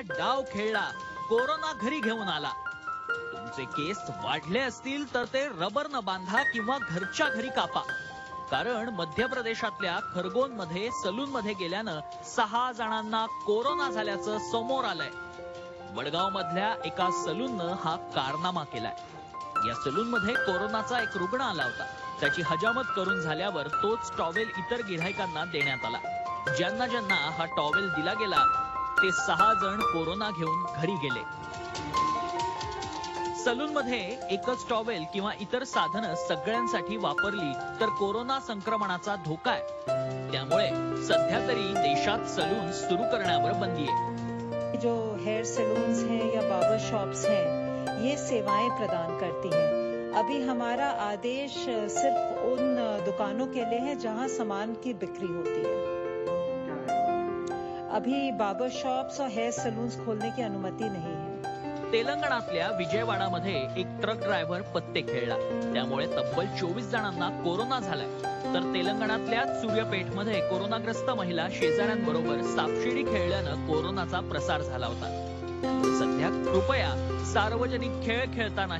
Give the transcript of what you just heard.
डाव खेळला. कोरोना घरी घेऊन आला. तुमचे केस वाढले असतील तर ते रबर न बांधा किंवा घरच्या घरी कापा. कारण मध्य प्रदेशातल्या खरगोनमध्ये सलून मध्ये गेल्यानं सहा जणांना कोरोना झाल्याचं समोर आलंय. वडगाव मधल्या एका सलूननं हा कारनामा केलाय. या सलून मध्ये कोरोनाचा एक रुग्ण आला होता. त्याची हजामत करून झाल्यावर तोच टॉवेल इतर गिऱ्हाईकांना देण्यात आला. ज्यांना ज्यांना हा टॉवेल दिला गेला ते सहा जण कोरोना घेऊन घरी गेले. सलून मध्ये एकच टॉवेल किंवा इतर साधनं सगळ्यांसाठी वापरली तर कोरोना संक्रमणाचा धोका आहे. त्यामुळे सध्या तरी देशात सलून सुरू करण्यावर बंदी आहे. जो हेयर सैलून्स हैं या बार्बर शॉप्स हैं, ये सेवाएँ प्रदान करती हैं। अभी हमारा आदेश सिर्फ़ उन दुकानों के लिए है जहाँ सामान की बिक्री होती है। अभी बाबर शॉप्स और हेयर सलून खोलने की अनुमति नहीं है। तेलंगणातल्या विजयवाडामध्ये एक ट्रक ड्रायव्हर पत्ते खेळला. त्यामुळे तब्बल चोवीस जणांना कोरोना झालाय. तर तेलंगणातल्या सूर्यपेठमध्ये कोरोनाग्रस्त महिला शेजाऱ्यांबरोबर सापशिडी खेळल्यानं कोरोनाचा प्रसार झाला होता. सध्या कृपया सार्वजनिक खेळ खेळताना